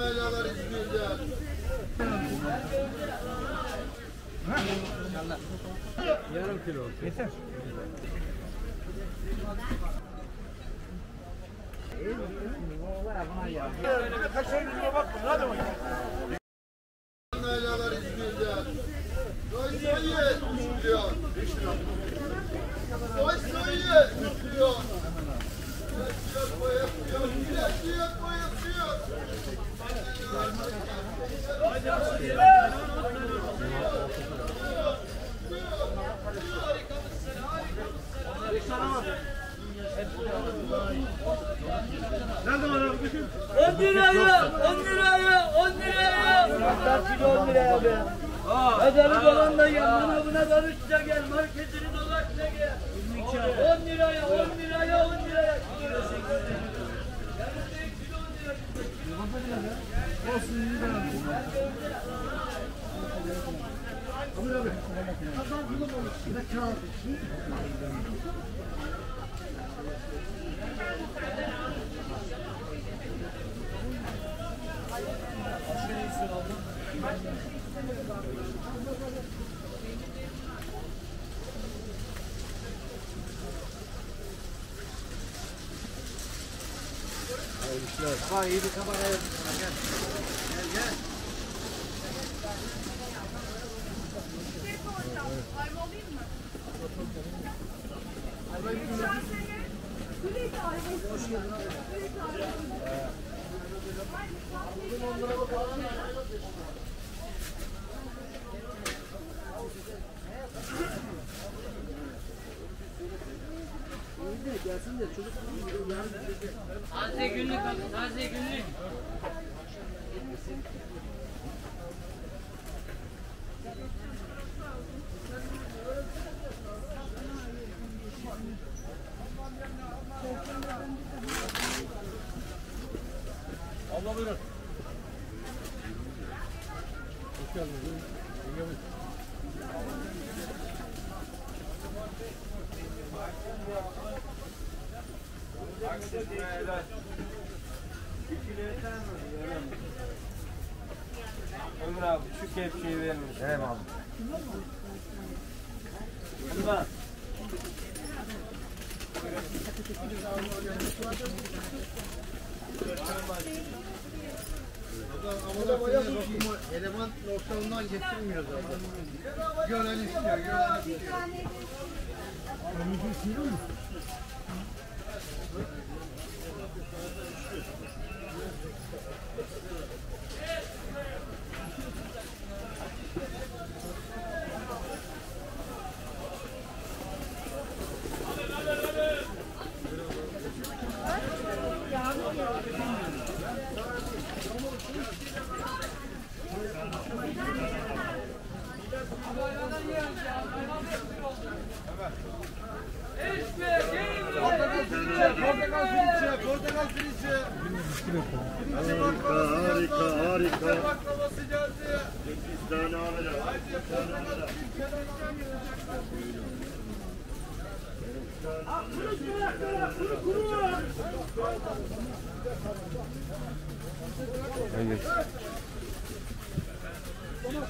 Meylalar İzmir'de. Yarım kilo. Yeter. Meylalar İzmir'de. Soy soyu uçuyor. Soy soyu uçuyor. Yatıyor, boyatıyor, yatıyor, Nerede var abi? 10 liraya, 10 liraya, 10 liraya. Anahtar kilo 10 liraya be. Ödeli dolan da gel, buna buna danışça gel. Mark Hayırlı işler. Vay iyi bir kabak ayırmışsın. Gel. Gel gel. Taze günlük taze günlük. Buyurun. Hoş geldiniz. Yenge buyurun. Ömür abi şu kepçeyi vermiş. Evet abi. Bundan. Ama da bayağı bakımı eleman noktalından getirmiyor zaten. Gören istiyor, gören istiyor. Portakal Harika, harika, harika. Bir tane alacağım. Bir tane alacağım. Harika, tatlılar harika. Ama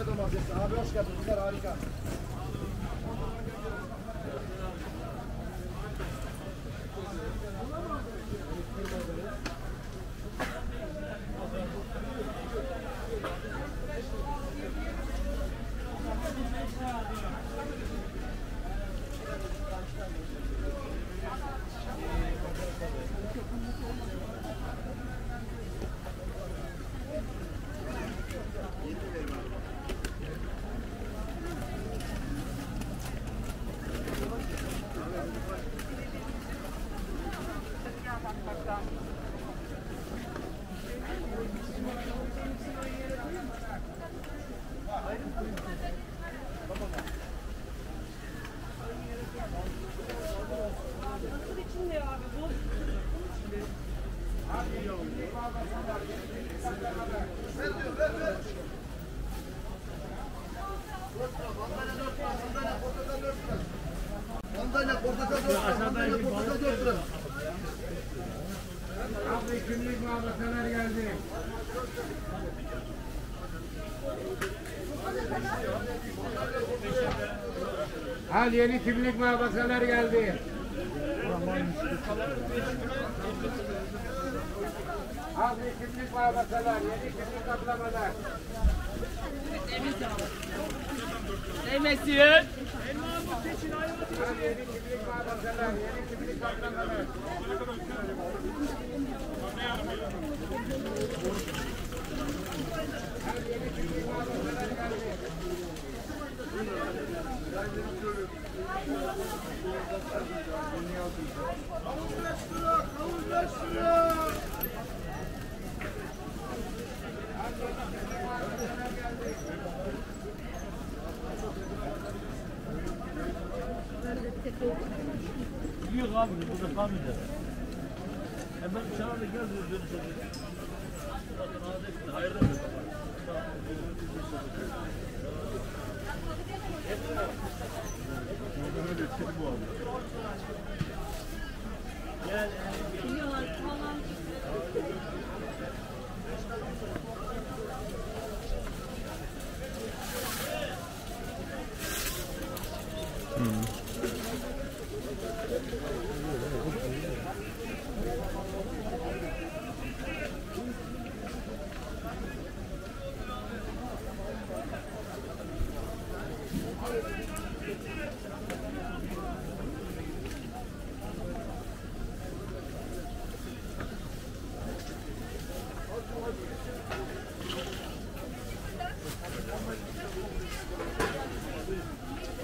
ne domatesi? Abi hoş geldin. Güzel harika. Abi kimlik muhabbetler geldi. Al yeni kimlik muhabbetler geldi. Al bir kimlik muhabbetler, yeni kimlik kaplamalar. Değmesin. Al yeni kimlik muhabbetler, yeni kimlik kaplamalar. Yok abi burada kalmayacak. Hemen dışarıda gel dönüş edeceğiz. Bakın adetli hayırlı bir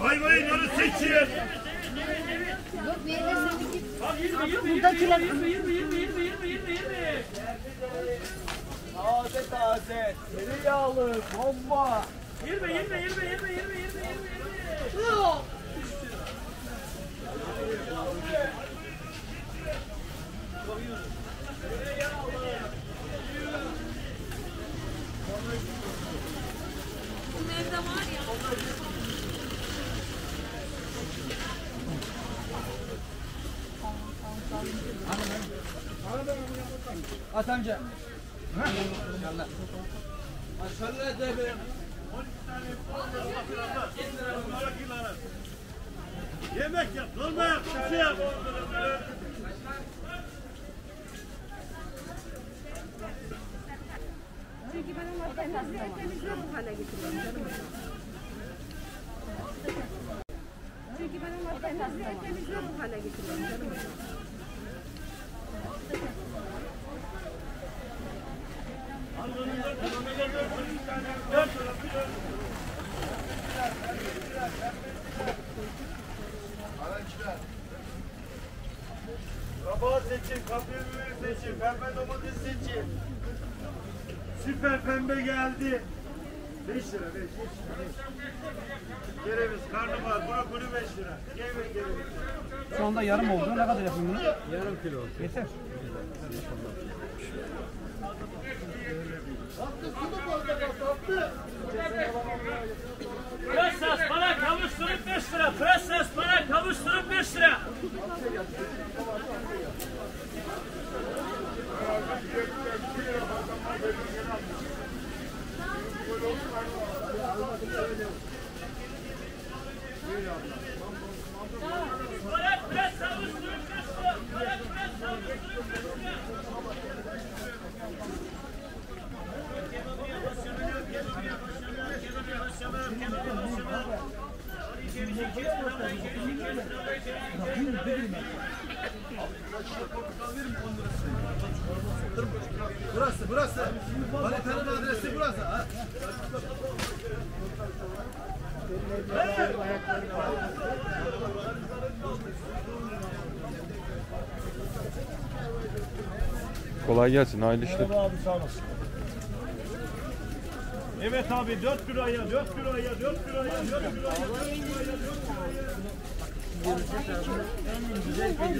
Ayvayı narı seçin. Yok verirsin git. Buradakiler Taze taze, deri yağlı, bomba. Yirmi, yirmi, yirmi, yirmi, yirmi, yirmi, yirmi. bunun evde ya. At amca. De be. Yemek yap, dolma yap, bir şey yap. Çünkü ben ama temizliğe bu hale getiriyorum canım. Çünkü ben ama temizliğe bu hale getiriyorum canım. Kabağı seçin, kapya biberi seçin, pembe domates seçin. Süper pembe geldi. 5 lira, 5. Kereviz, karnabahar, brokoli 5 lira. Yemek kereviz. Şu anda yarım oldu. Ne kadar yapayım bunu? Yarım kilo. Yeter. Prenses bana kavuşturup 5 lira. Prenses bana kavuşturup 5 lira. Bana prens Burası, burası. Manitanın adresi burası. Ha? Kolay gelsin. Hayırlı işler. Abi sağ olasın. Evet abi 4 liraya 4 liraya 4 liraya 4 liraya 4 liraya 4 liraya. Benim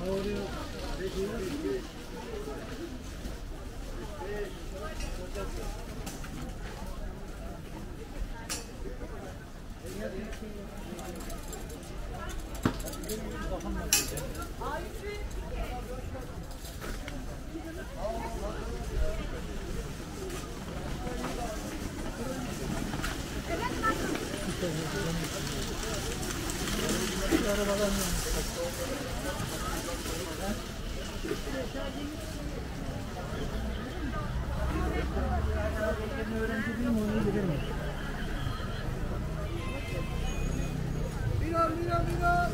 Thank you. Let's.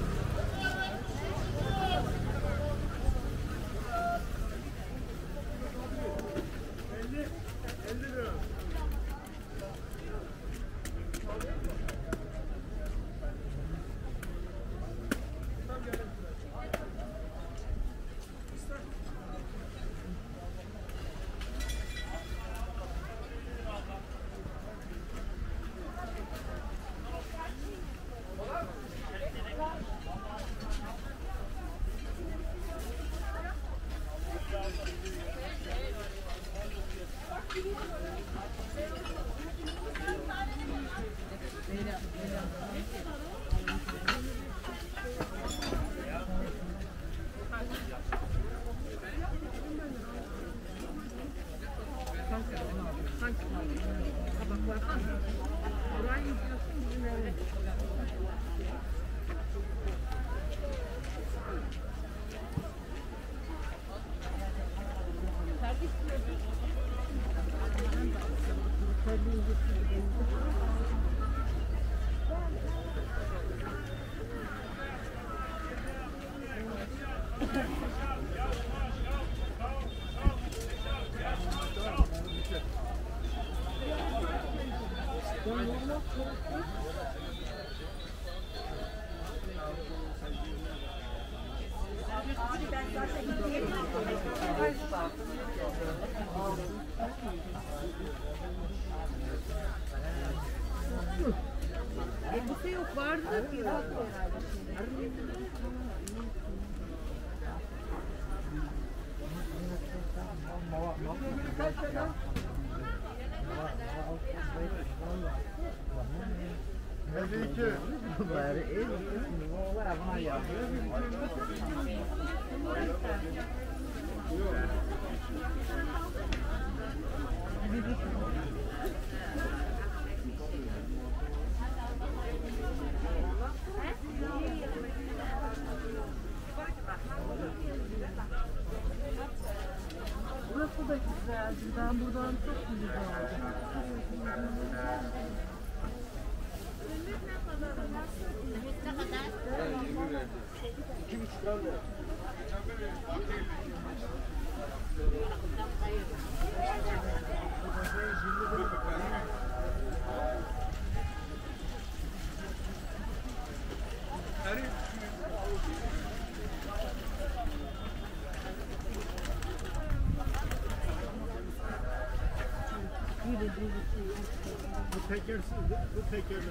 Elbise yok vardı bir Burası da güzeldi. Ben buradan çok güzel aldım. Bu tekersiz, bu tekerli.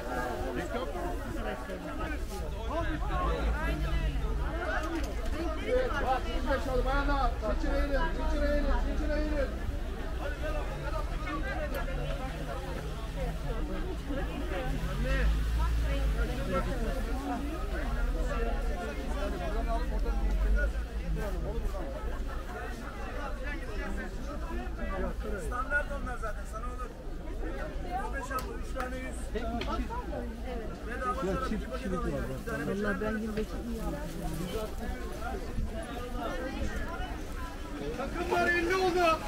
Bak biz de çalı bayanlar. Çiçir eğilin, çiçir eğilin, çiçir eğilin. Anne. Beş tane. Takımlar 50 oldu.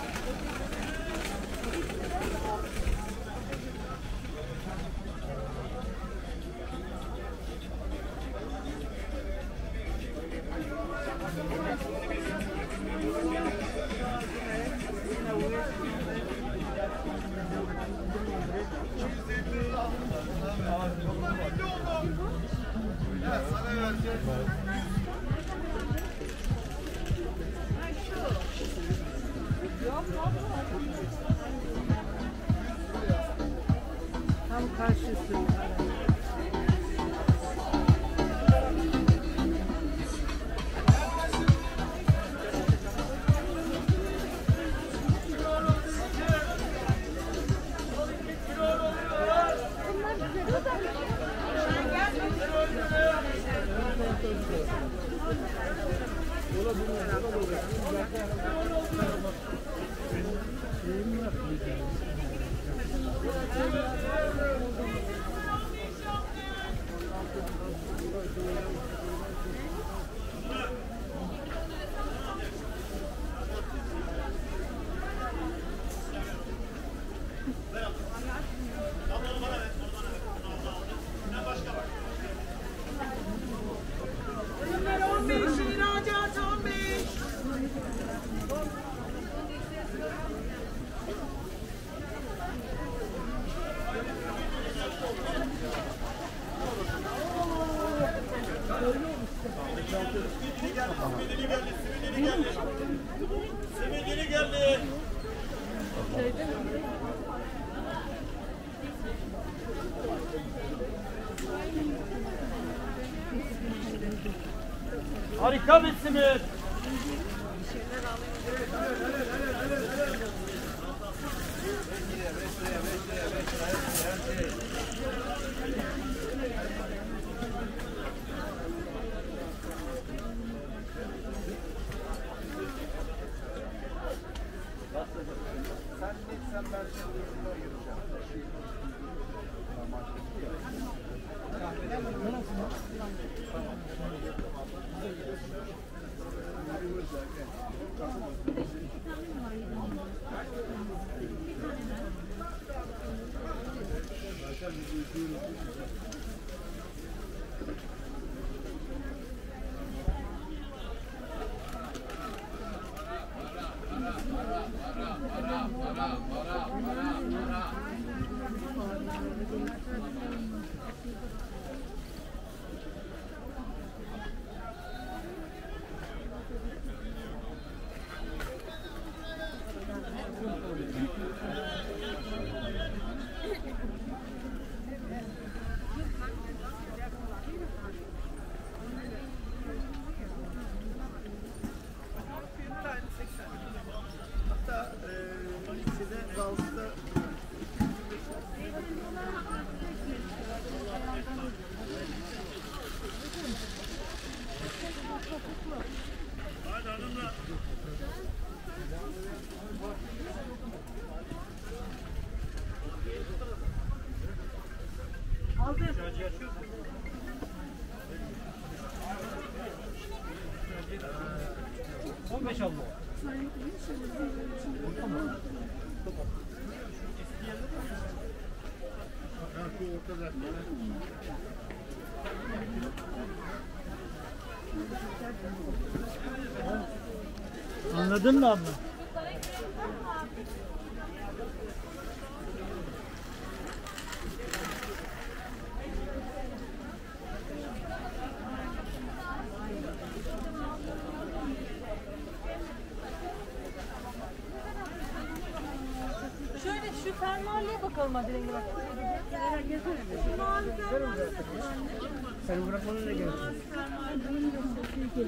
Harika bir Anladın mı abla? Şöyle şu fermuarlıya bakalım hadi rengi bak. Sen bırakmanın ne gerek? Ne